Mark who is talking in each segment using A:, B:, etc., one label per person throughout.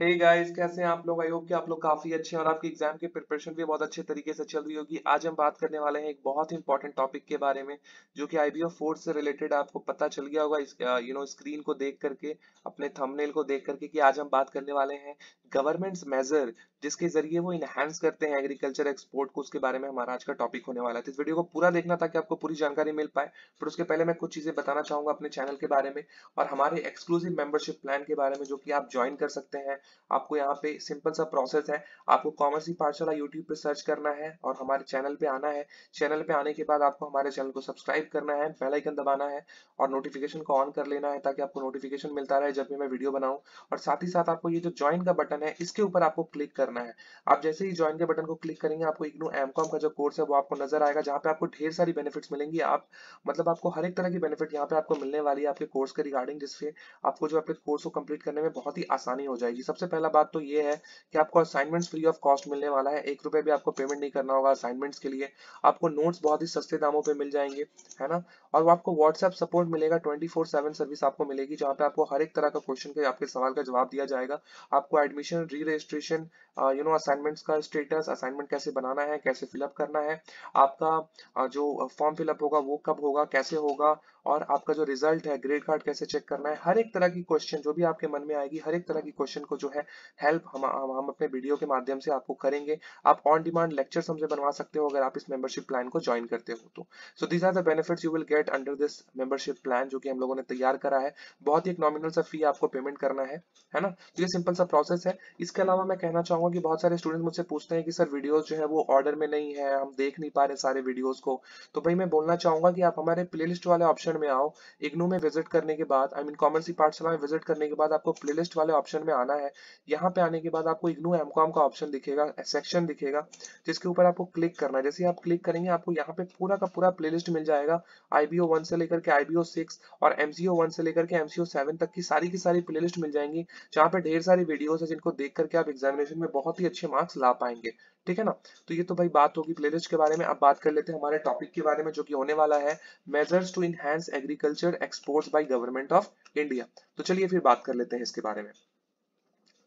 A: Hey guys कैसे हैं आप लोग? आई होप कि आप लोग काफ़ी अच्छे हैं और आपकी एग्ज़ाम की प्रिपरेशन भी बहुत अच्छे तरीके से चल रही होगी। आज हम बात करने वाले हैं एक बहुत ही इंपॉर्टेंट टॉपिक के बारे में, जो कि आईबीओ फोर्स से रिलेटेड आपको पता चल गया होगा इस यू नो स्क्रीन को देख करके, अपने थंबनेल को देख करके कि आज हम बात करने वाले हैं गवर्नमेंट मेजर जिसके ज़रिए वो इनहेंस करते हैं एग्रीकल्चर एक्सपोर्ट को, उसके बारे में हमारा आज का टॉपिक होने वाला है। तो इस वीडियो को पूरा देखना ताकि आपको पूरी जानकारी मिल पाए। पर उसके पहले मैं कुछ चीज़ें बताना चाहूँगा अपने चैनल के बारे में और हमारे एक्सक्लूसिव मेंबरशिप प्लान के बारे में, जो कि आप ज्वाइन कर सकते हैं। आपको यहाँ पे सिंपल सा प्रोसेस है। आपको कॉमर्स ही पाठशाला यूट्यूब पे सर्च करना है और हमारे चैनल पे आना है। चैनल पे आने के बाद आपको हमारे चैनल को सब्सक्राइब करना है बेल आइकन दबाना है और नोटिफिकेशन को ऑन कर लेना है ताकि आपको नोटिफिकेशन मिलता रहे जब भी मैं वीडियो बनाऊँ। और साथ ही साथ आपको ये जो ज्वाइन का बटन है, इसके ऊपर आपको क्लिक करना है। आप जैसे ही ज्वाइन के बटन को क्लिक करेंगे, आपको इग्नू एमकॉम का जो कोर्स है, वो आपको नज़र आएगा, जहाँ पे आपको ढेर सारी बेनिफिट्स मिलेंगी। आप मतलब आपको हर एक तरह की बेनिफिट यहाँ पे आपको मिलने वाली है आपके कोर्स के रिगार्डिंग जिससे आपको जो अपने कोर्स को कंप्लीट करने में बहुत ही आसानी हो जाएगी। सबसे पहला बात तो ये है कि आपको असाइनमेंट्स फ्री ऑफ़ कॉस्ट मिलने वाला है। एक रुपए भी आपको पेमेंट नहीं करना होगा असाइनमेंट्स के लिए। आपको नोट्स बहुत ही सस्ते दामों पे मिल जाएँगे, है ना? और आपको व्हाट्सएप सपोर्ट मिलेगा ट्वेंटी फोर सेवन सर्विस आपको मिलेगी, जहाँ पे आपको हर एक तरह का क्वेश्चन के, आपके सवाल का जवाब दिया जाएगा। आपको admission re registration you know assignments का स्टेटस असाइनमेंट कैसे बनाना है, कैसे फिलअप करना है, आपका जो फॉर्म फिलअप होगा, वो कब होगा, कैसे होगा, और आपका जो रिज़ल्ट है ग्रेड कार्ड कैसे चेक करना है, हर एक तरह की क्वेश्चन जो भी आपके मन में आएगी, हर एक तरह की क्वेश्चन को जो है हेल्प हम हम अपने वीडियो के माध्यम से आपको करेंगे। आप ऑन डिमांड लेक्चर हमसे बनवा सकते हो, अगर आप इस मेंबरशिप प्लान को ज्वाइन करते हो तो। So these are the benefits you will get under this membership plan जो कि हम लोगों ने तैयार करा है। बहुत ही एक नॉमिनल सा फ़ी आपको पेमेंट करना है है ना? तो ये सिंपल सा प्रोसेस है। इसके अलावा मैं कहना चाहूँगा कि बहुत सारे स्टूडेंट मुझसे पूछते हैं कि, सर वीडियोस जो है वो ऑर्डर में नहीं है, हम देख नहीं पा रहे सारे वीडियोस को। तो भाई मैं बोलना चाहूँगा कि आप हमारे प्लेलिस्ट वाले ऑप्शन में आओ इग्नू में विज़िट करने के बाद आई मीन कॉमर्स पाठशाला में विज़िट करने के बाद आपको प्लेलिस्ट वाले ऑप्शन में आना है। यहाँ पे आने के बाद आपको इग्नू एमकॉम का ऑप्शन दिखेगा सेक्शन दिखेगा, जिसके ऊपर आपको क्लिक करना है। जैसे आप क्लिक करेंगे, आपको यहाँ पे पूरा का पूरा प्लेलिस्ट मिल जाएगा आईबीओ वन से लेकर के आईबीओ सिक्स और एमसीओ वन से लेकर के एमसीओ सेवन तक की सारी की सारी प्लेलिस्ट मिल जाएँगी, जहाँ पे ढेर सारी वीडियोस है जिनको देख करके आप एग्जामिनेशन में बहुत ही अच्छे मार्क्स ला पाएँगे। ठीक है ना? तो ये तो भाई बात होगी प्लेलिस्ट के बारे में। अब बात कर लेते हैं हमारे टॉपिक के बारे में जो कि होने वाला है। Measures to enhance agriculture exports by government of India तो चलिए फिर बात कर लेते हैं इसके बारे में।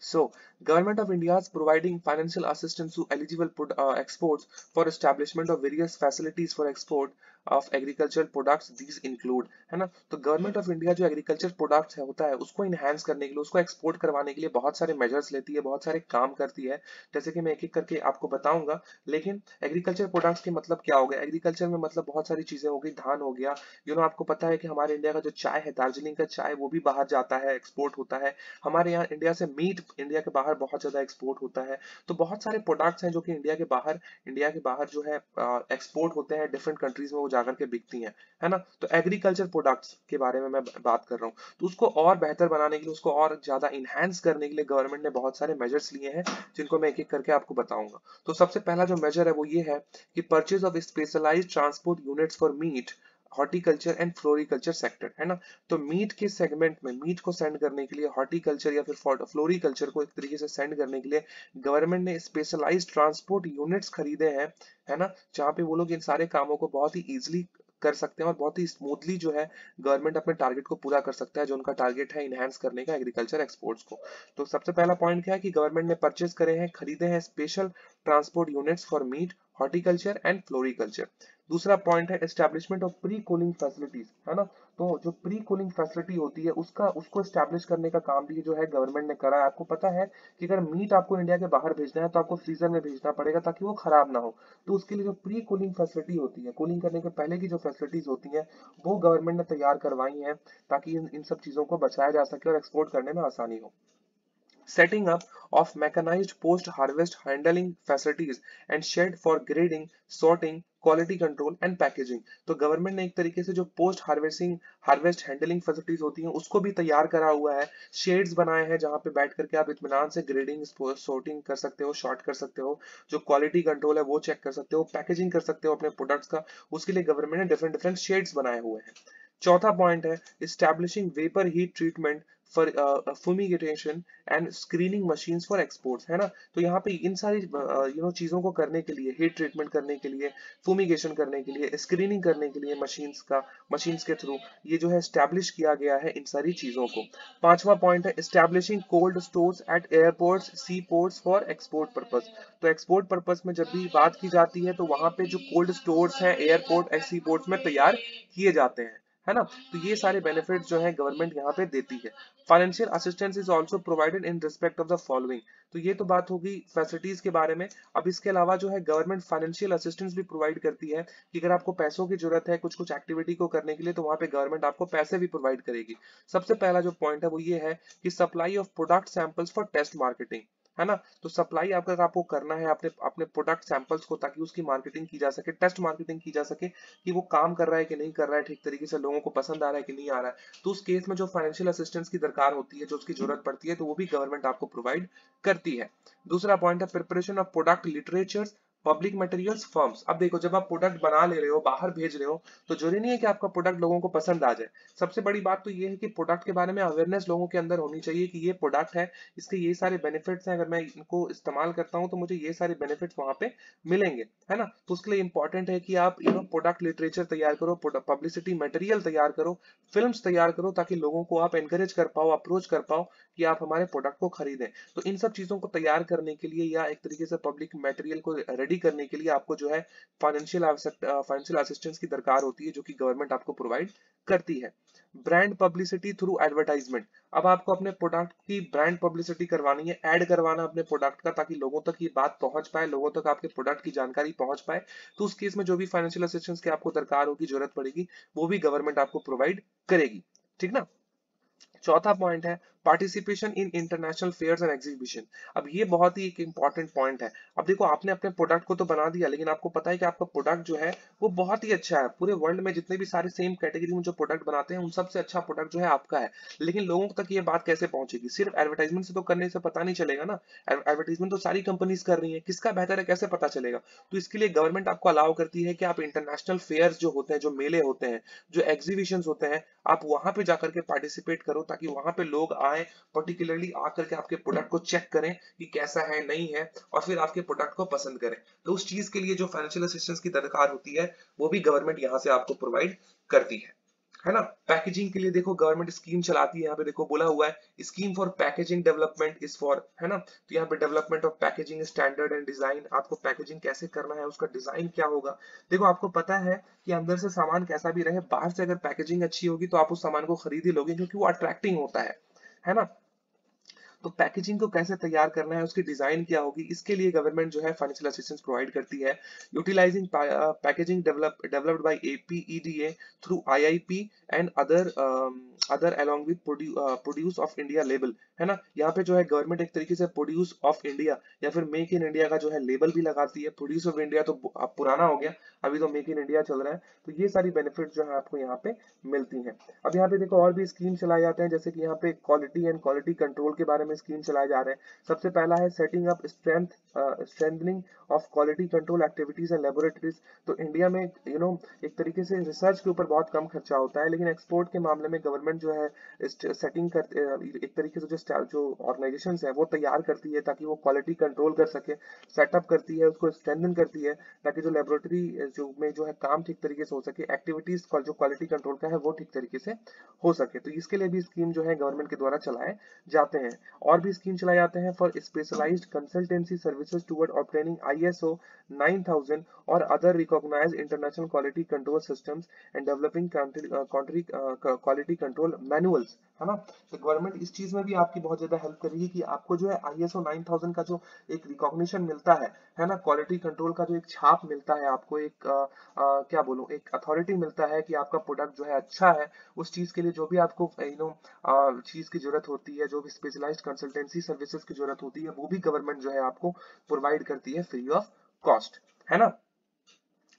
A: So, Government of India is providing financial assistance to eligible uh, exports for establishment of various facilities of agriculture products These include, है ना? तो गवर्नमेंट ऑफ़ इंडिया जो एग्रीकल्चर प्रोडक्ट्स है, होता है, उसको इनहेंस करने के लिए, उसको एक्सपोर्ट करवाने के लिए बहुत सारे मेजर्स लेती है, बहुत सारे काम करती है। जैसे कि मैं एक एक करके आपको बताऊँगा, लेकिन एग्रीकल्चर प्रोडक्ट्स के मतलब क्या हो गया? एग्रीकल्चर में मतलब बहुत सारी चीज़ें हो गई, धान हो गया। यू नो आपको पता है कि हमारे इंडिया का जो चाय है दार्जिलिंग का चाय, वो भी बाहर जाता है एक्सपोर्ट होता है। हमारे यहाँ इंडिया से मीट इंडिया के बाहर बहुत ज़्यादा एक्सपोर्ट होता है। तो बहुत सारे प्रोडक्ट्स हैं जो कि इंडिया के बाहर इंडिया के बाहर जो है एक्सपोर्ट होते हैं डिफरेंट कंट्रीज़ में वो जाकर के बिकती हैं, है ना? तो एग्रीकल्चर प्रोडक्ट्स के बारे में मैं बात कर रहा हूँ। तो उसको और बेहतर बनाने के लिए, उसको और ज़्यादा इनहेंस करने के लिए गवर्नमेंट ने बहुत सारे मेजर्स लिए हैं, जिनको मैं एक एक करके आपको बताऊँगा। तो सबसे पहला जो मेजर है, वो ये है कि purchase of specialise transport units for meat horticulture and floriculture sector, है ना? तो मीट के सेगमेंट में, मीट को सेंड करने के लिए हॉर्टिकल्चर या फिर फ्लोरिकल्चर को एक तरीके से सेंड करने के लिए गवर्नमेंट ने स्पेशलाइज्ड ट्रांसपोर्ट यूनिट्स खरीदे हैं, है ना? जहाँ पे वो लोग इन सारे कामों को बहुत ही इजिली कर सकते हैं और बहुत ही स्मूथली जो है गवर्नमेंट अपने टारगेट को पूरा कर सकता है, जो उनका टारगेट है इनहेंस करने का एग्रीकल्चर एक्सपोर्ट्स को। तो सबसे पहला पॉइंट क्या है कि गवर्नमेंट ने परचेज करे हैं, खरीदे हैं special transport units for meat horticulture and floriculture दूसरा पॉइंट है establishment of pre cooling facilities है ना? तो जो प्री कूलिंग फैसिलिटी होती है उसका उसको एस्टेब्लिश करने का काम भी जो है गवर्नमेंट ने करा है। आपको पता है कि अगर मीट आपको इंडिया के बाहर भेजना है तो आपको फ्रीजर में भेजना पड़ेगा ताकि वो खराब ना हो। तो उसके लिए जो प्री कूलिंग फैसिलिटी होती है कूलिंग करने के पहले की जो फैसिलिटीज़ होती है वो गवर्नमेंट ने तैयार करवाई है ताकि इन, इन सब चीज़ों को बचाया जा सके और एक्सपोर्ट करने में आसानी हो। Setting up of mechanized post-harvest handling facilities and shed for grading, sorting, quality control and packaging तो गवर्नमेंट ने एक तरीके से जो post harvesting harvest handling facilities होती हैं उसको भी तैयार करा हुआ है। शेड्स बनाए हैं जहाँ पे बैठ करके आप इत्मीनान से ग्रेडिंग सोर्टिंग कर सकते हो शॉर्ट कर सकते हो। जो क्वालिटी कंट्रोल है वो चेक कर सकते हो पैकेजिंग कर सकते हो अपने प्रोडक्ट्स का। उसके लिए गवर्नमेंट ने डिफरेंट डिफरेंट शेड्स बनाए हुए हैं। चौथा पॉइंट है establishing vapour heat treatment for fumigation and screening machine for exports है ना? तो यहाँ पे इन सारी यू नो चीज़ों को करने के लिए हीट ट्रीटमेंट करने के लिए फूमिगेशन करने के लिए स्क्रीनिंग करने के लिए मशीन्स का मशीन्स के थ्रू ये जो है स्टैब्लिश किया गया है इन सारी चीज़ों को। पांचवा पॉइंट है establishing cold stores at airports sea ports for export purpose तो एक्सपोर्ट पर्पज में जब भी बात की जाती है तो वहाँ पे जो कोल्ड स्टोर्स हैं एयरपोर्ट एंड सी पोर्ट्स में तैयार किए जाते हैं। है ना? तो ये सारे बेनिफिट जो है गवर्नमेंट यहाँ पे देती है। Financial assistance is also provided in respect of the following तो ये तो बात होगी फैसिलिटीज़ के बारे में। अब इसके अलावा जो है गवर्नमेंट फाइनेंशियल असिस्टेंस भी प्रोवाइड करती है कि अगर आपको पैसों की ज़रूरत है कुछ कुछ एक्टिविटी को करने के लिए तो वहाँ पे गवर्नमेंट आपको पैसे भी प्रोवाइड करेगी। सबसे पहला जो पॉइंट है वो ये है कि supply of product samples for test marketing है ना? तो सप्लाई आपका आपको करना है अपने अपने प्रोडक्ट सैंपल्स को ताकि उसकी मार्केटिंग की जा सके टेस्ट मार्केटिंग की जा सके कि वो काम कर रहा है कि नहीं कर रहा है, ठीक तरीके से लोगों को पसंद आ रहा है कि नहीं आ रहा है। तो उस केस में जो फाइनेंशियल असिस्टेंस की दरकार होती है, जो उसकी ज़रूरत पड़ती है तो वो भी गवर्नमेंट आपको प्रोवाइड करती है। दूसरा पॉइंट है preparation of product literature public materials firms अब देखो, जब आप प्रोडक्ट बना ले रहे हो, बाहर भेज रहे हो तो ज़रूरी नहीं है कि आपका प्रोडक्ट लोगों को पसंद आ जाए। सबसे बड़ी बात तो ये है कि प्रोडक्ट के बारे में अवेयरनेस लोगों के अंदर होनी चाहिए कि ये प्रोडक्ट है, इसके ये सारे बेनिफिट्स हैं। अगर मैं इनको इस्तेमाल करता हूँ तो मुझे ये सारे बेनिफिट्स वहाँ पे मिलेंगे, है ना? तो उसके लिए इंपॉर्टेंट है कि आप यू नो प्रोडक्ट लिटरेचर तैयार करो पब्लिसिटी मटेरियल तैयार करो फ़िल्म तैयार करो, ताकि लोगों को आप एनकरेज कर पाओ अप्रोच कर पाओ कि आप हमारे प्रोडक्ट को खरीदें। तो इन सब चीज़ों को तैयार करने के लिए या एक तरीके से पब्लिक मटेरियल को रेडी करने के लिए आपको जो है फाइनेंशियल फाइनेंशियल असिस्टेंस की दरकार होती है जो कि गवर्नमेंट आपको प्रोवाइड करती है। ब्रांड पब्लिसिटी थ्रू एडवर्टाइजमेंट अब आपको अपने प्रोडक्ट की ब्रांड पब्लिसिटी करवानी है ऐड करवाना अपने प्रोडक्ट का ताकि लोगों तक ये बात पहुँच पाए, लोगों तक आपके प्रोडक्ट की जानकारी पहुँच पाए। तो उस केस में जो भी फाइनेंशियल असिस्टेंस की आपको दरकार होगी, ज़रूरत पड़ेगी, वो भी गवर्नमेंट आपको प्रोवाइड करेगी। ठीक ना? चौथा पॉइंट है participation in international fairs and exhibition अब ये बहुत ही एक इंपॉर्टेंट पॉइंट है। अब देखो, आपने अपने प्रोडक्ट को तो बना दिया, लेकिन आपको पता है कि आपका प्रोडक्ट जो है, वो बहुत ही अच्छा है। पूरे वर्ल्ड में जितने भी सारे सेम कैटेगरी में जो प्रोडक्ट बनाते हैं, उन सबसे अच्छा प्रोडक्ट जो है आपका है। लेकिन लोगों तक ये बात कैसे पहुंचेगी? सिर्फ़ एडवर्टाइजमेंट से तो करने से पता नहीं चलेगा ना। एडवर्टाइजमेंट तो सारी कंपनीज़ कर रही है। किसका बेहतर है, कैसे पता चलेगा? तो इसके लिए गवर्नमेंट आपको अलाउ करती है कि आप इंटरनेशनल फेयर जो होते हैं, जो मेले होते हैं, जो एग्जीबिशन होते हैं, आप वहाँ पे जाकर के पार्टिसिपेट करो ताकि वहाँ पे लोग आए पर्टिकुलरली आकर के आपके प्रोडक्ट को चेक करें कि कैसा है, नहीं है, और फिर आपके प्रोडक्ट को पसंद करें। तो उस चीज़ के लिए जो फाइनेंशियल असिस्टेंस की दरकार होती है, वो भी गवर्नमेंट यहाँ से आपको प्रोवाइड करती है। है ना? पैकेजिंग के लिए देखो गवर्नमेंट स्कीम चलाती है, यहाँ पे देखो, बोला हुआ है scheme for packaging development is for है ना? तो यहाँ पे development of packaging standard and design आपको पैकेजिंग कैसे करना है, उसका डिज़ाइन क्या होगा? देखो, आपको पता है कि अंदर से सामान कैसा भी रहे, बाहर से अगर पैकेजिंग अच्छी होगी तो आप उस सामान को खरीद ही लोगे, क्योंकि वो अट्रैक्टिंग होता है है ना? तो पैकेजिंग को कैसे तैयार करना है, उसकी डिज़ाइन क्या होगी, इसके लिए गवर्नमेंट जो है फाइनेंशियल असिस्टेंस प्रोवाइड करती है। Utilising packaging developed by APEDA through IIP and other other along with produce of India label है ना? यहाँ पे जो है गवर्नमेंट एक तरीके से प्रोड्यूस ऑफ़ इंडिया या फिर मेक इन इंडिया का जो है लेबल भी लगाती है। प्रोड्यूस ऑफ़ इंडिया तो अब पुराना हो गया, अभी तो मेक इन इंडिया चल रहा है। तो ये सारी बेनिफिट जो है आपको यहाँ पे मिलती है। अब यहाँ पे देखो और भी स्कीम चलाए जाते हैं, जैसे कि यहाँ पे क्वालिटी एंड क्वालिटी कंट्रोल के बारे में स्कीम चलाए जा रहे हैं। सबसे पहला है setting up strength strengthening of quality control activities and laboratories तो इंडिया में यू नो एक तरीके से रिसर्च के ऊपर बहुत कम खर्चा होता है, लेकिन एक्सपोर्ट के मामले में गवर्नमेंट जो है सेटिंग कर एक तरीके से जो जो ऑर्गेनाइजेशन है, वो तैयार करती है ताकि वो क्वालिटी कंट्रोल कर सके सेटअप करती है, उसको स्ट्रेंथन करती है, ताकि जो लेबोरेटरी जो में जो है काम ठीक तरीके से हो सके एक्टिविटीज़ जो क्वालिटी कंट्रोल का है, वो ठीक तरीके से हो सके। तो इसके लिए भी स्कीम जो है गवर्नमेंट के द्वारा चलाए जाते हैं। और भी स्कीम चलाए जाते हैं for specialised consultancy services toward obtaining ISO 9000 और other recognise international quality control systems and developing country quality control manuals है ना? तो गवर्नमेंट इस चीज़ में भी आपकी बहुत ज़्यादा हेल्प करेगी कि आपको जो है आईएसओ 9000 का जो एक रिकॉग्निशन मिलता है है ना? क्वालिटी कंट्रोल का जो एक छाप मिलता है आपको एक आ, आ, क्या बोलूँ एक अथॉरिटी मिलता है कि आपका प्रोडक्ट जो है अच्छा है उस चीज़ के लिए जो भी आपको यू नो चीज़ की ज़रूरत होती है जो भी स्पेशलाइज्ड कंसल्टेंसी सर्विसेज़ की ज़रूरत होती है वो भी गवर्नमेंट जो है आपको प्रोवाइड करती है फ्री ऑफ़ कॉस्ट है ना?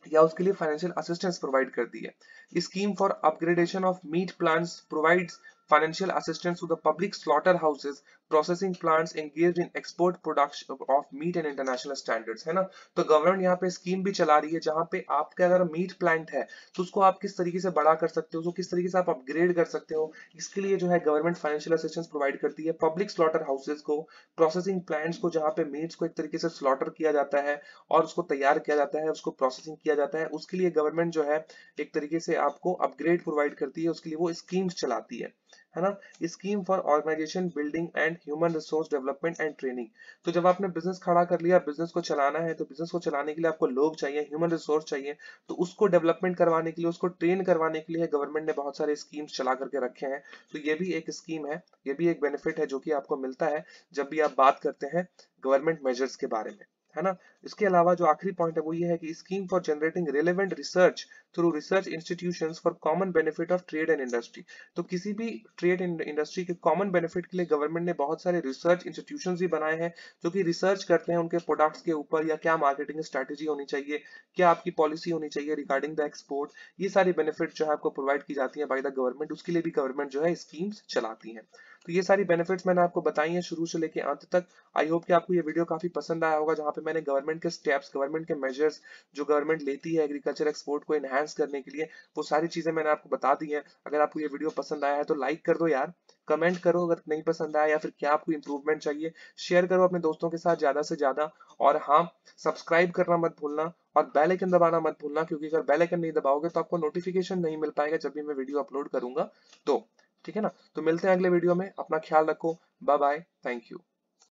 A: या उसके लिए फाइनेंशियल असिस्टेंस प्रोवाइड करती है। Scheme for upgradation of meat plants provides financial assistance to the public slaughterhouses processing plants engage in export production of meat and international standards है ना? तो गवर्नमेंट यहाँ पे स्कीम भी चला रही है जहाँ पे आपके अगर मीट प्लांट है तो उसको आप किस तरीके से बड़ा कर सकते हो, उसको किस तरीके से आप अपग्रेड कर सकते हो, इसके लिए जो है गवर्नमेंट फाइनेंशियल असिस्टेंस प्रोवाइड करती है। पब्लिक स्लॉटर हाउसेज को प्रोसेसिंग प्लांट्स को जहाँ पे मीट्स को एक तरीके से स्लॉटर किया जाता है और उसको तैयार किया जाता है, उसको प्रोसेसिंग किया जाता है, उसके लिए गवर्नमेंट जो है एक तरीके से आपको अपग्रेड प्रोवाइड करती है, उसके लिए वो स्कीम्स चलाती है। है ना? Scheme for organisation building and human resource development and training तो जब आपने बिज़नेस खड़ा कर लिया बिज़नेस को चलाना है तो बिज़नेस को चलाने के लिए आपको लोग चाहिए ह्यूमन रिसोर्स चाहिए। तो उसको डेवलपमेंट करवाने के लिए, उसको ट्रेन करवाने के लिए गवर्नमेंट ने बहुत सारे स्कीम्स चला करके रखे हैं। तो ये भी एक स्कीम है, ये भी एक बेनिफिट है जो कि आपको मिलता है जब भी आप बात करते हैं गवर्नमेंट मेजर्स के बारे में। है ना? इसके अलावा जो आखिरी पॉइंट है, वो ये है कि scheme for generating relevant research through research institutions for common benefit of trade and industry तो किसी भी ट्रेड एंड इंडस्ट्री के कॉमन बेनिफिट के लिए गवर्नमेंट ने बहुत सारे रिसर्च इंस्टीट्यूशन भी बनाए हैं, जो कि रिसर्च करते हैं उनके प्रोडक्ट्स के ऊपर या क्या मार्केटिंग स्ट्रेटेजी होनी चाहिए, क्या आपकी पॉलिसी होनी चाहिए रिगार्डिंग द एक्सपोर्ट ये सारी बेनिफिट जो है आपको प्रोवाइड की जाती है बाई द गवर्नमेंट उसके लिए भी गवर्नमेंट जो है स्कीम्स चलाती है। तो ये सारी बेनिफिट्स मैंने आपको बताई हैं शुरू से लेके अंत तक। आई होप कि आपको ये वीडियो काफ़ी पसंद आया होगा, जहाँ पे मैंने गवर्नमेंट के स्टेप्स गवर्नमेंट के मेजर्स जो गवर्नमेंट लेती है एग्रीकल्चर एक्सपोर्ट को एनहांस करने के लिए, वो सारी चीज़ें मैंने आपको बता दी है। अगर आपको ये वीडियो पसंद आया है तो लाइक कर दो यार कमेंट करो अगर नहीं पसंद आया या फिर क्या आपको इंप्रूवमेंट चाहिए शेयर करो अपने दोस्तों के साथ ज़्यादा से ज़्यादा। और हाँ सब्सक्राइब करना मत भूलना और बेल आइकन दबाना मत भूलना, क्योंकि अगर बेल आइकन नहीं दबाओगे तो आपको नोटिफिकेशन नहीं मिल पाएगा जब भी मैं वीडियो अपलोड करूँगा। तो ठीक है ना? तो मिलते हैं अगले वीडियो में। अपना ख्याल रखो। Bye bye thank you